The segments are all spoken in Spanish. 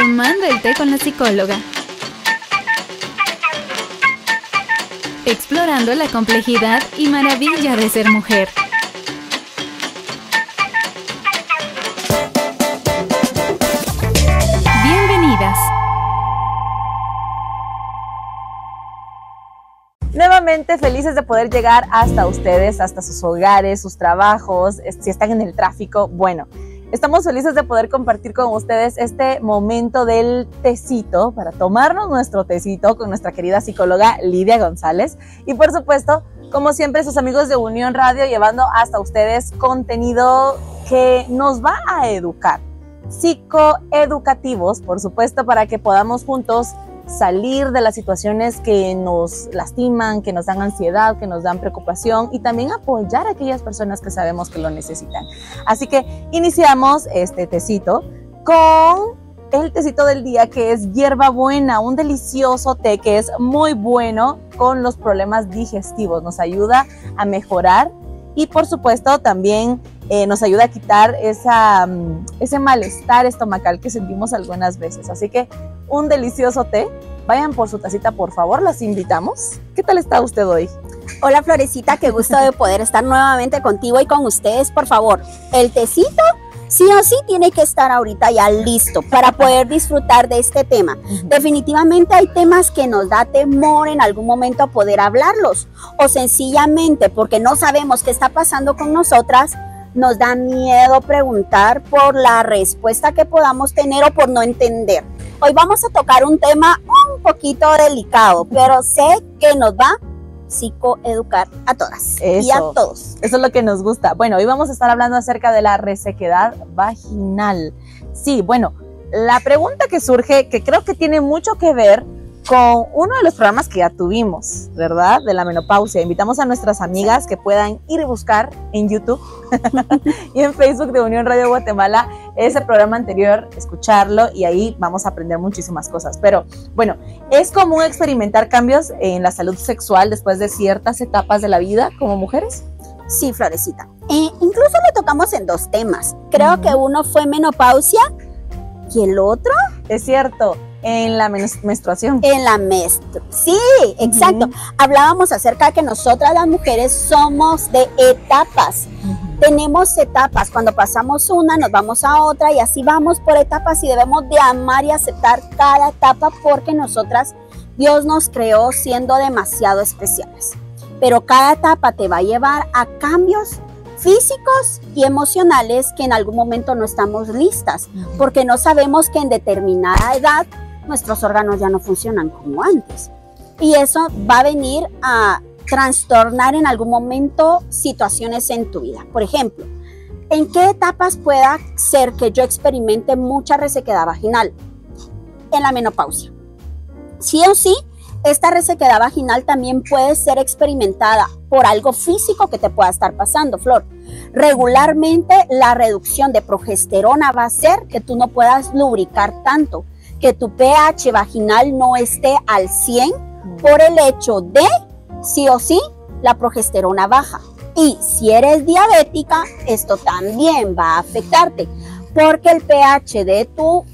Tomando el té con la psicóloga. Explorando la complejidad y maravilla de ser mujer. Bienvenidas. Nuevamente felices de poder llegar hasta ustedes, hasta sus hogares, sus trabajos, si están en el tráfico, bueno. Estamos felices de poder compartir con ustedes este momento del tecito para tomarnos nuestro tecito con nuestra querida psicóloga Lidia González. Y por supuesto, como siempre, sus amigos de Unión Radio llevando hasta ustedes contenido que nos va a educar, psicoeducativos, por supuesto, para que podamos juntos salir de las situaciones que nos lastiman, que nos dan ansiedad, que nos dan preocupación y también apoyar a aquellas personas que sabemos que lo necesitan. Así que iniciamos este tecito con el tecito del día que es hierba buena, un delicioso té que es muy bueno con los problemas digestivos, nos ayuda a mejorar y por supuesto también eh, nos ayuda a quitar esa, mm, ese malestar estomacal que sentimos algunas veces. Así que un delicioso té. Vayan por su tacita, por favor, las invitamos. ¿Qué tal está usted hoy? Hola Florecita, qué gusto de poder estar nuevamente contigo y con ustedes, por favor. El tecito sí o sí tiene que estar ahorita ya listo para poder disfrutar de este tema. Definitivamente hay temas que nos da temor en algún momento poder hablarlos o sencillamente porque no sabemos qué está pasando con nosotras, nos da miedo preguntar por la respuesta que podamos tener o por no entender. Hoy vamos a tocar un tema un poquito delicado, pero sé que nos va psicoeducar a todas y a todos. Eso es lo que nos gusta. Bueno, hoy vamos a estar hablando acerca de la resequedad vaginal. Sí, bueno, la pregunta que surge, que creo que tiene mucho que ver con uno de los programas que ya tuvimos, ¿verdad? De la menopausia. Invitamos a nuestras amigas que puedan ir a buscar en YouTube y en Facebook de Unión Radio Guatemala ese programa anterior, escucharlo y ahí vamos a aprender muchísimas cosas. Pero bueno, es común experimentar cambios en la salud sexual después de ciertas etapas de la vida como mujeres. Sí, Florecita. E incluso lo tocamos en dos temas. Creo que uno fue menopausia y el otro. Es cierto en la menstruación. En la menstruación. Sí, exacto. Hablábamos acerca de que nosotras las mujeres somos de etapas. Tenemos etapas. Cuando pasamos una, nos vamos a otra y así vamos por etapas y debemos de amar y aceptar cada etapa porque nosotras, Dios nos creó siendo demasiado especiales. Pero cada etapa te va a llevar a cambios físicos y emocionales que en algún momento no estamos listas, porque no sabemos que en determinada edad nuestros órganos ya no funcionan como antes. Y eso va a venir a trastornar en algún momento situaciones en tu vida. Por ejemplo, ¿en qué etapas pueda ser que yo experimente mucha resequedad vaginal? En la menopausia. Sí o sí, esta resequedad vaginal también puede ser experimentada por algo físico que te pueda estar pasando, Flor. Regularmente la reducción de progesterona va a hacer que tú no puedas lubricar tanto que tu pH vaginal no esté al 100 por el hecho de, sí o sí, la progesterona baja. Y si eres diabética, esto también va a afectarte, porque el pH de tu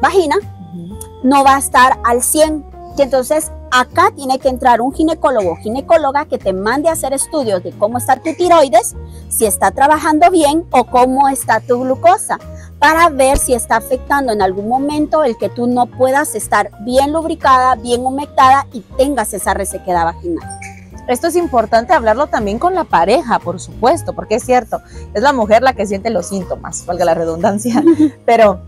vagina no va a estar al 100. Y entonces acá tiene que entrar un ginecólogo o ginecóloga que te mande a hacer estudios de cómo está tu tiroides, si está trabajando bien o cómo está tu glucosa para ver si está afectando en algún momento el que tú no puedas estar bien lubricada, bien humectada y tengas esa resequedad vaginal. Esto es importante hablarlo también con la pareja, por supuesto, porque es cierto, es la mujer la que siente los síntomas, valga la redundancia, pero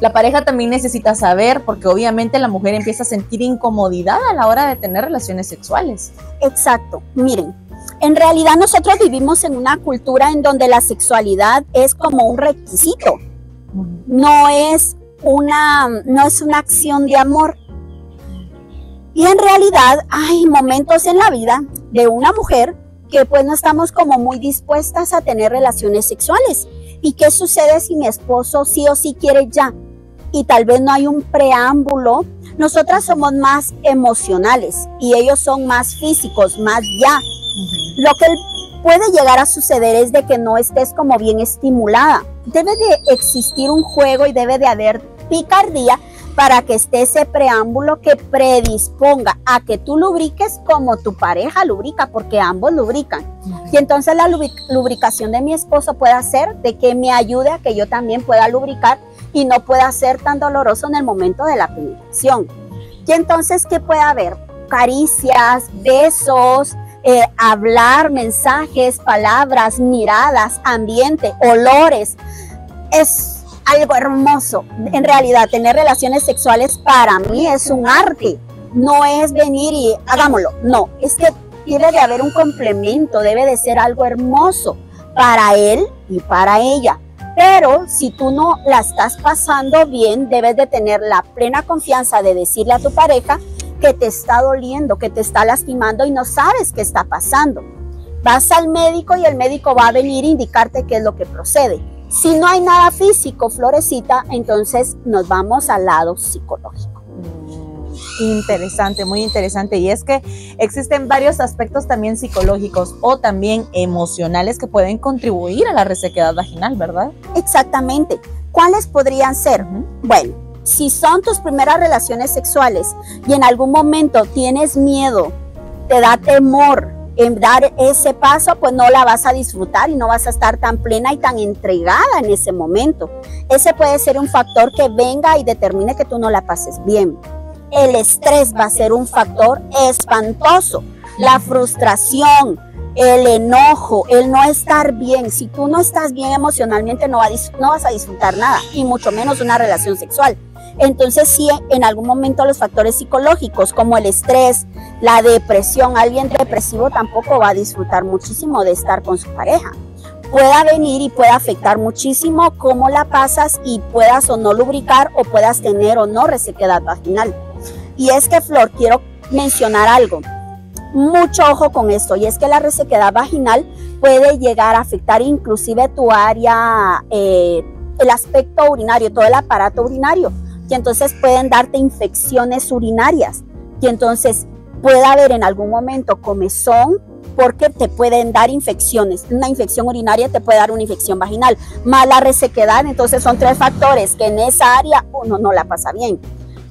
la pareja también necesita saber porque obviamente la mujer empieza a sentir incomodidad a la hora de tener relaciones sexuales. Exacto, miren, en realidad nosotros vivimos en una cultura en donde la sexualidad es como un requisito no es una, no es una acción de amor. Y en realidad hay momentos en la vida de una mujer que pues no estamos como muy dispuestas a tener relaciones sexuales. ¿Y qué sucede si mi esposo sí o sí quiere ya? Y tal vez no hay un preámbulo. Nosotras somos más emocionales y ellos son más físicos, más ya. Lo que puede llegar a suceder es de que no estés como bien estimulada. Debe de existir un juego y debe de haber picardía para que esté ese preámbulo que predisponga a que tú lubriques como tu pareja lubrica, porque ambos lubrican. Y entonces la lubricación de mi esposo puede hacer de que me ayude a que yo también pueda lubricar y no pueda ser tan doloroso en el momento de la penetración. Y entonces, ¿qué puede haber? Caricias, besos, eh, hablar, mensajes, palabras, miradas, ambiente, olores. Es algo hermoso. En realidad, tener relaciones sexuales para mí es un arte. No es venir y hagámoslo. No, es que debe de haber un complemento, debe de ser algo hermoso para él y para ella. Pero si tú no la estás pasando bien, debes de tener la plena confianza de decirle a tu pareja que te está doliendo, que te está lastimando y no sabes qué está pasando. Vas al médico y el médico va a venir a indicarte qué es lo que procede. Si no hay nada físico, florecita, entonces nos vamos al lado psicológico. Mm, interesante, muy interesante. Y es que existen varios aspectos también psicológicos o también emocionales que pueden contribuir a la resequedad vaginal, ¿verdad? Exactamente. ¿Cuáles podrían ser? Bueno, si son tus primeras relaciones sexuales y en algún momento tienes miedo, te da temor, en dar ese paso, pues no la vas a disfrutar y no vas a estar tan plena y tan entregada en ese momento. Ese puede ser un factor que venga y determine que tú no la pases bien. El estrés va a ser un factor espantoso. La frustración, el enojo, el no estar bien. Si tú no estás bien emocionalmente, no, vas a disfrutar nada, y mucho menos una relación sexual. Entonces sí, en algún momento los factores psicológicos como el estrés, la depresión, alguien depresivo tampoco va a disfrutar muchísimo de estar con su pareja. Pueda venir y pueda afectar muchísimo cómo la pasas y puedas o no lubricar o puedas tener o no resequedad vaginal. Y es que, Flor, quiero mencionar algo. Mucho ojo con esto, y es que la resequedad vaginal puede llegar a afectar inclusive tu área, eh, el aspecto urinario, todo el aparato urinario y entonces pueden darte infecciones urinarias y entonces puede haber en algún momento comezón porque te pueden dar infecciones. Una infección urinaria te puede dar una infección vaginal. Mala resequedad, entonces son tres factores que en esa área uno no la pasa bien.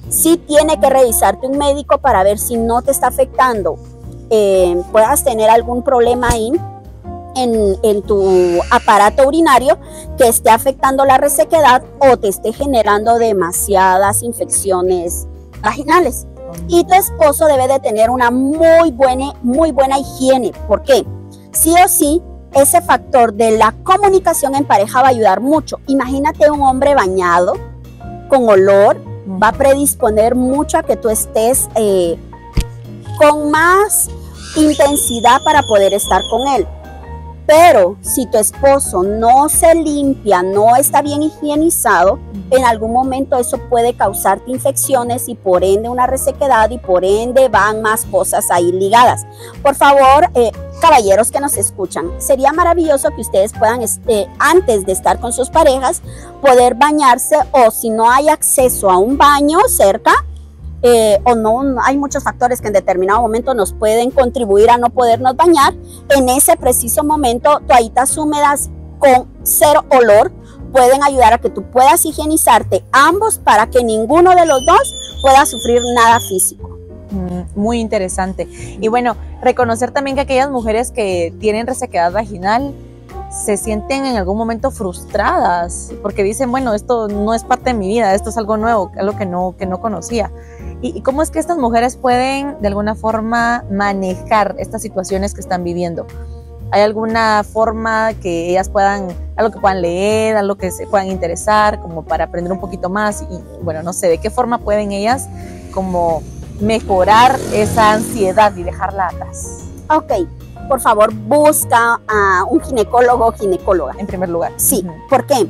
Sí tiene que revisarte un médico para ver si no te está afectando, eh, puedas tener algún problema ahí en, tu aparato urinario que esté afectando la resequedad o te esté generando demasiadas infecciones vaginales. Y tu esposo debe de tener una muy buena, muy buena higiene. ¿Por qué? Sí o sí, ese factor de la comunicación en pareja va a ayudar mucho. Imagínate un hombre bañado, con olor, va a predisponer mucho a que tú estés eh, con más intensidad para poder estar con él. Pero si tu esposo no se limpia, no está bien higienizado, en algún momento eso puede causarte infecciones y por ende una resequedad y por ende van más cosas ahí ligadas. Por favor, eh, caballeros que nos escuchan, sería maravilloso que ustedes puedan, este, antes de estar con sus parejas, poder bañarse o si no hay acceso a un baño cerca, eh, o no, hay muchos factores que en determinado momento nos pueden contribuir a no podernos bañar. En ese preciso momento, toallitas húmedas con cero olor pueden ayudar a que tú puedas higienizarte ambos para que ninguno de los dos pueda sufrir nada físico. Mm, muy interesante. Y bueno, reconocer también que aquellas mujeres que tienen resequedad vaginal se sienten en algún momento frustradas porque dicen, bueno, esto no es parte de mi vida, esto es algo nuevo, algo que no, que no conocía. ¿Y, cómo es que estas mujeres pueden de alguna forma manejar estas situaciones que están viviendo? ¿Hay alguna forma que ellas puedan, algo que puedan leer, algo que se puedan interesar, como para aprender un poquito más? Y bueno, no sé, ¿de qué forma pueden ellas como mejorar esa ansiedad y dejarla atrás? Ok, por favor, busca a un ginecólogo o ginecóloga. En primer lugar. Sí, ¿por qué?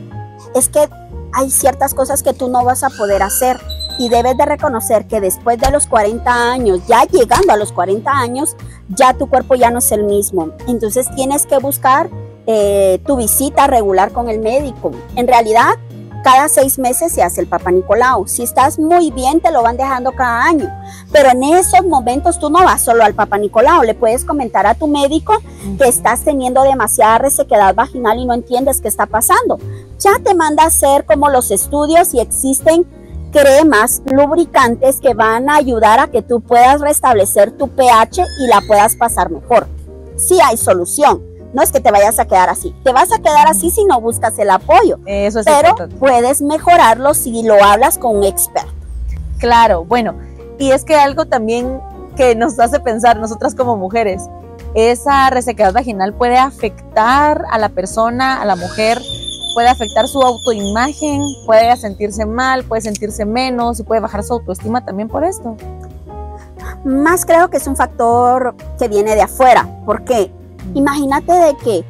Es que hay ciertas cosas que tú no vas a poder hacer y debes de reconocer que después de los 40 años, ya llegando a los 40 años, ya tu cuerpo ya no es el mismo. Entonces tienes que buscar eh, tu visita regular con el médico. En realidad, cada seis meses se hace el Papa Nicolau. Si estás muy bien, te lo van dejando cada año. Pero en esos momentos tú no vas solo al Papa Nicolau. Le puedes comentar a tu médico que estás teniendo demasiada resequedad vaginal y no entiendes qué está pasando. Ya te manda a hacer como los estudios y existen cremas lubricantes que van a ayudar a que tú puedas restablecer tu pH y la puedas pasar mejor. Sí hay solución. No es que te vayas a quedar así. Te vas a quedar así si no buscas el apoyo. Eso es pero importante. puedes mejorarlo si lo hablas con un experto. Claro, bueno, y es que algo también que nos hace pensar nosotras como mujeres, esa resequedad vaginal puede afectar a la persona, a la mujer, puede afectar su autoimagen, puede sentirse mal, puede sentirse menos y puede bajar su autoestima también por esto. Más creo que es un factor que viene de afuera. porque Imagínate de que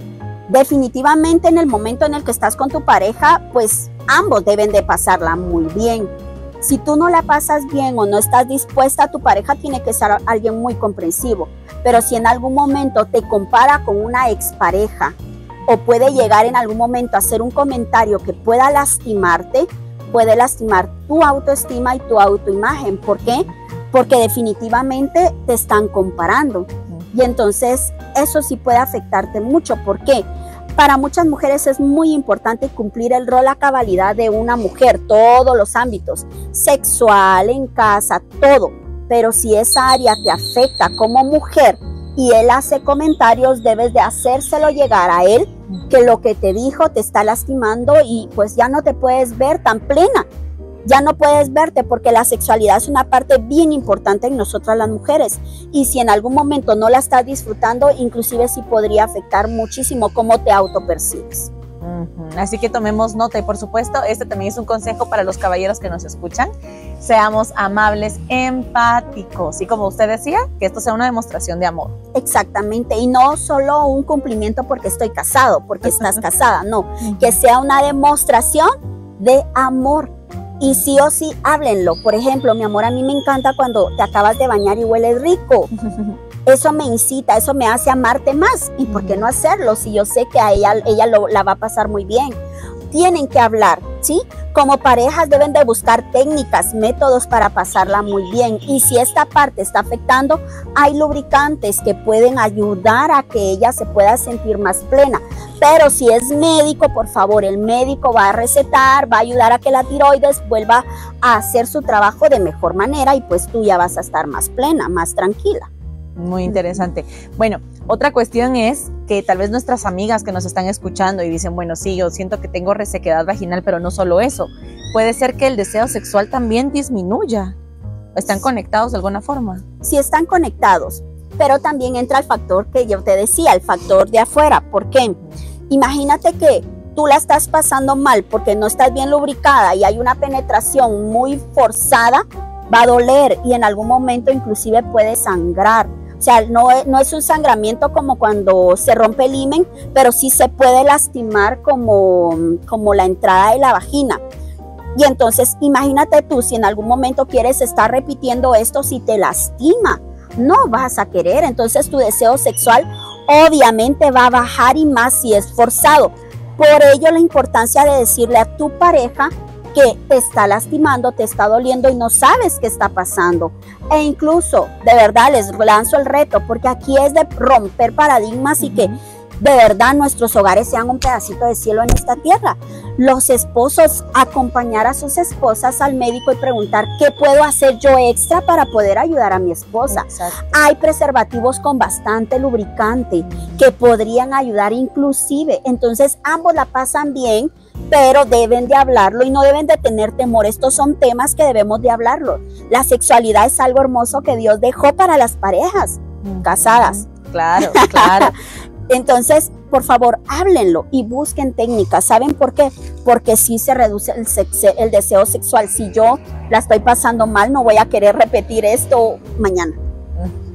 definitivamente en el momento en el que estás con tu pareja, pues ambos deben de pasarla muy bien. Si tú no la pasas bien o no estás dispuesta, tu pareja tiene que ser alguien muy comprensivo. Pero si en algún momento te compara con una expareja o puede llegar en algún momento a hacer un comentario que pueda lastimarte, puede lastimar tu autoestima y tu autoimagen. ¿Por qué? Porque definitivamente te están comparando. Y entonces eso sí puede afectarte mucho. ¿Por qué? Para muchas mujeres es muy importante cumplir el rol a cabalidad de una mujer, todos los ámbitos, sexual, en casa, todo. Pero si esa área te afecta como mujer y él hace comentarios, debes de hacérselo llegar a él que lo que te dijo te está lastimando y pues ya no te puedes ver tan plena ya no puedes verte porque la sexualidad es una parte bien importante en nosotras las mujeres y si en algún momento no la estás disfrutando, inclusive sí podría afectar muchísimo cómo te autopercibes. Así que tomemos nota y por supuesto este también es un consejo para los caballeros que nos escuchan. Seamos amables, empáticos y como usted decía, que esto sea una demostración de amor. Exactamente, y no solo un cumplimiento porque estoy casado, porque estás casada, no, que sea una demostración de amor y sí o sí háblenlo. Por ejemplo, mi amor, a mí me encanta cuando te acabas de bañar y hueles rico. Eso me incita, eso me hace amarte más. ¿Y por qué no hacerlo si yo sé que a ella, ella lo, la va a pasar muy bien? Tienen que hablar, ¿sí? Como parejas deben de buscar técnicas, métodos para pasarla muy bien. Y si esta parte está afectando, hay lubricantes que pueden ayudar a que ella se pueda sentir más plena. Pero si es médico, por favor, el médico va a recetar, va a ayudar a que la tiroides vuelva a hacer su trabajo de mejor manera y pues tú ya vas a estar más plena, más tranquila. Muy interesante. Bueno, otra cuestión es que tal vez nuestras amigas que nos están escuchando y dicen, bueno, sí, yo siento que tengo resequedad vaginal, pero no solo eso. Puede ser que el deseo sexual también disminuya. ¿Están conectados de alguna forma? Sí, están conectados, pero también entra el factor que yo te decía, el factor de afuera. ¿Por qué? Imagínate que tú la estás pasando mal porque no estás bien lubricada y hay una penetración muy forzada, va a doler y en algún momento inclusive puede sangrar. O sea, no, es un sangramiento como cuando se rompe el himen, pero sí se puede lastimar como, como la entrada de la vagina. Y entonces imagínate tú si en algún momento quieres estar repitiendo esto, si te lastima, no vas a querer. Entonces tu deseo sexual obviamente va a bajar y más si es forzado. Por ello la importancia de decirle a tu pareja que te está lastimando, te está doliendo y no sabes qué está pasando. E incluso, de verdad, les lanzo el reto, porque aquí es de romper paradigmas y que de verdad nuestros hogares sean un pedacito de cielo en esta tierra. Los esposos acompañar a sus esposas al médico y preguntar qué puedo hacer yo extra para poder ayudar a mi esposa. Exacto. Hay preservativos con bastante lubricante que podrían ayudar inclusive. Entonces ambos la pasan bien, pero deben de hablarlo y no deben de tener temor. Estos son temas que debemos de hablarlo. La sexualidad es algo hermoso que Dios dejó para las parejas casadas. Claro, claro. Entonces, por favor, háblenlo y busquen técnicas. ¿Saben por qué? Porque sí se reduce el, el deseo sexual. Si yo la estoy pasando mal, no voy a querer repetir esto mañana.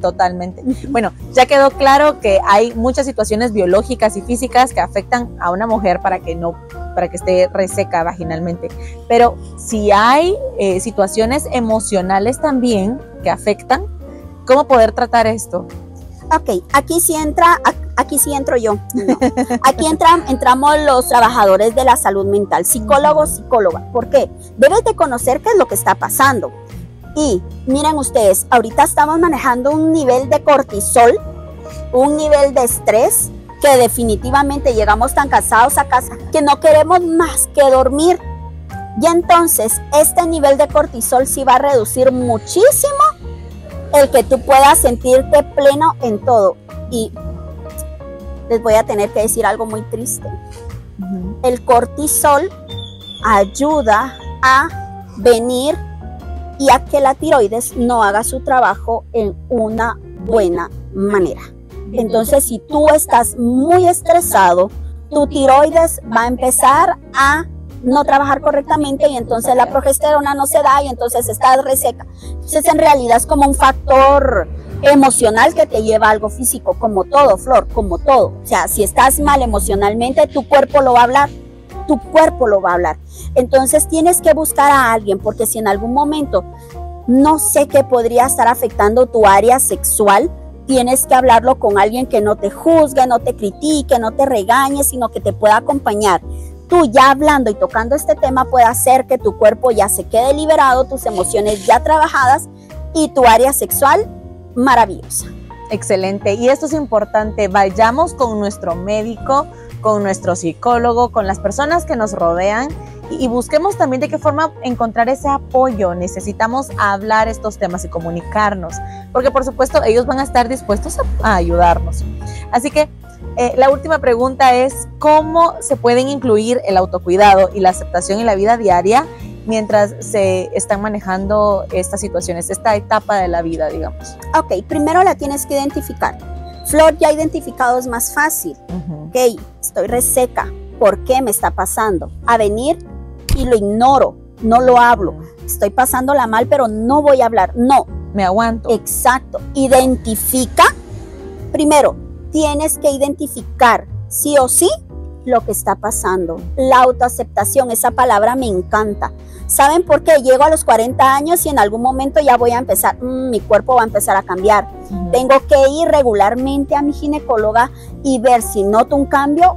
Totalmente. Bueno, ya quedó claro que hay muchas situaciones biológicas y físicas que afectan a una mujer para que no, para que esté reseca vaginalmente. Pero si hay eh, situaciones emocionales también que afectan, ¿cómo poder tratar esto? Ok, aquí sí entra, aquí sí entro yo. No. Aquí entran, entramos los trabajadores de la salud mental, psicólogos, psicólogas. ¿Por qué? Debes de conocer qué es lo que está pasando. Y miren ustedes, ahorita estamos manejando un nivel de cortisol, un nivel de estrés que definitivamente llegamos tan cansados a casa que no queremos más que dormir. Y entonces este nivel de cortisol sí va a reducir muchísimo el que tú puedas sentirte pleno en todo. Y les voy a tener que decir algo muy triste. El cortisol ayuda a venir y a que la tiroides no haga su trabajo en una buena manera. Entonces, si tú estás muy estresado, tu tiroides va a empezar a no trabajar correctamente y entonces la progesterona no se da y entonces estás reseca. Entonces, en realidad es como un factor emocional que te lleva a algo físico, como todo, Flor, como todo. O sea, si estás mal emocionalmente, tu cuerpo lo va a hablar, tu cuerpo lo va a hablar. Entonces tienes que buscar a alguien, porque si en algún momento no sé qué podría estar afectando tu área sexual, tienes que hablarlo con alguien que no te juzgue, no te critique, no te regañe, sino que te pueda acompañar. Tú ya hablando y tocando este tema puede hacer que tu cuerpo ya se quede liberado, tus emociones ya trabajadas y tu área sexual maravillosa. Excelente. Y esto es importante. Vayamos con nuestro médico, con nuestro psicólogo, con las personas que nos rodean y, busquemos también de qué forma encontrar ese apoyo. Necesitamos hablar estos temas y comunicarnos, porque por supuesto ellos van a estar dispuestos a, ayudarnos. Así que eh, la última pregunta es, ¿cómo se pueden incluir el autocuidado y la aceptación en la vida diaria mientras se están manejando estas situaciones, esta etapa de la vida, digamos? Ok, primero la tienes que identificar. Flor ya identificado es más fácil. Ok, estoy reseca. ¿Por qué me está pasando? A venir y lo ignoro, no lo hablo. Estoy pasándola mal, pero no voy a hablar. No. Me aguanto. Exacto. Identifica. Primero, tienes que identificar sí o sí lo que está pasando. La autoaceptación, esa palabra me encanta. ¿Saben por qué? Llego a los 40 años y en algún momento ya voy a empezar, mm, mi cuerpo va a empezar a cambiar. Tengo que ir regularmente a mi ginecóloga y ver si noto un cambio,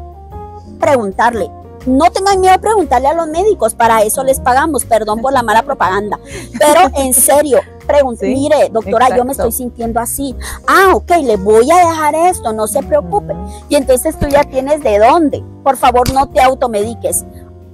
preguntarle, no tengan miedo a preguntarle a los médicos, para eso les pagamos, perdón por la mala propaganda, pero en serio, pregunte, mire, doctora, yo me estoy sintiendo así, ah, ok, le voy a dejar esto, no se preocupe, y entonces tú ya tienes de dónde, por favor no te automediques,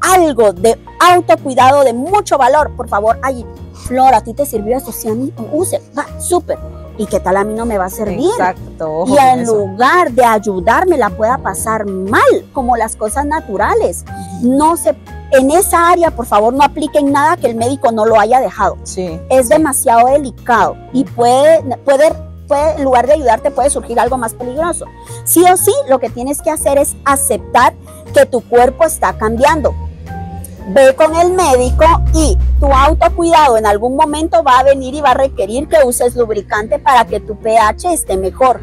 algo de autocuidado de mucho valor, por favor, ay, Flor, a ti te sirvió esto, a mí, use, va, súper, ¿y qué tal a mí no me va a servir? Exacto. Y en lugar de ayudarme la pueda pasar mal, como las cosas naturales. No se en esa área, por favor, no apliquen nada que el médico no lo haya dejado. Sí. Es demasiado delicado y puede, puede, puede, en lugar de ayudarte, puede surgir algo más peligroso. Sí o sí, lo que tienes que hacer es aceptar que tu cuerpo está cambiando ve con el médico y tu autocuidado en algún momento va a venir y va a requerir que uses lubricante para que tu pH esté mejor.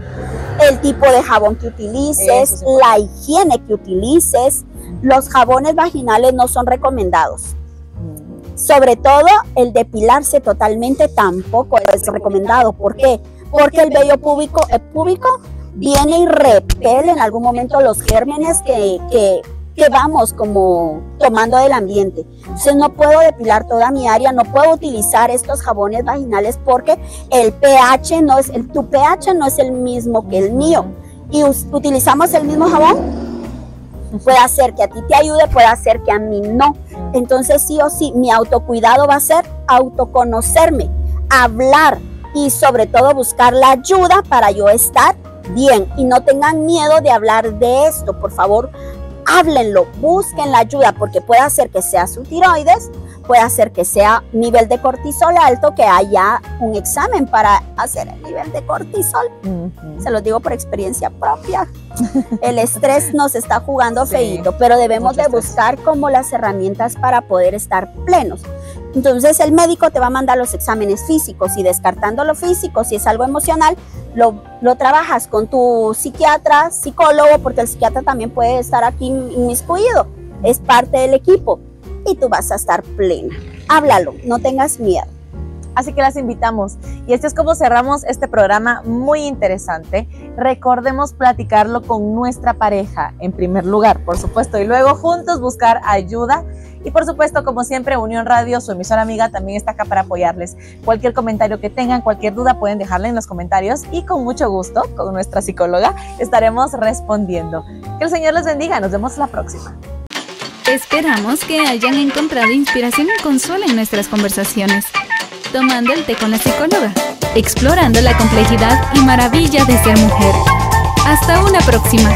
El tipo de jabón que utilices, la higiene que utilices, los jabones vaginales no son recomendados. Sobre todo el depilarse totalmente tampoco es recomendado. ¿Por qué? Porque el vello púbico, el púbico viene y repele en algún momento los gérmenes que, que que vamos como tomando del ambiente. Entonces no puedo depilar toda mi área, no puedo utilizar estos jabones vaginales porque el pH no es, el, tu pH no es el mismo que el mío. Y utilizamos el mismo jabón. Puede hacer que a ti te ayude, puede hacer que a mí no. Entonces sí o sí, mi autocuidado va a ser autoconocerme, hablar y sobre todo buscar la ayuda para yo estar bien. Y no tengan miedo de hablar de esto, por favor háblenlo, busquen la ayuda porque puede hacer que sea su tiroides, puede hacer que sea nivel de cortisol alto, que haya un examen para hacer el nivel de cortisol. Se lo digo por experiencia propia. El estrés nos está jugando feito, pero debemos de buscar como las herramientas para poder estar plenos. Entonces el médico te va a mandar los exámenes físicos y descartando lo físico, si es algo emocional, lo, trabajas con tu psiquiatra, psicólogo, porque el psiquiatra también puede estar aquí inmiscuido, es parte del equipo y tú vas a estar plena. Háblalo, no tengas miedo. Así que las invitamos. Y esto es como cerramos este programa muy interesante. Recordemos platicarlo con nuestra pareja en primer lugar, por supuesto, y luego juntos buscar ayuda y por supuesto, como siempre, Unión Radio, su emisora amiga, también está acá para apoyarles. Cualquier comentario que tengan, cualquier duda, pueden dejarla en los comentarios y con mucho gusto, con nuestra psicóloga, estaremos respondiendo. Que el Señor les bendiga. Nos vemos la próxima. Esperamos que hayan encontrado inspiración y consuelo en nuestras conversaciones. Tomando el té con la psicóloga, explorando la complejidad y maravilla de ser mujer. Hasta una próxima.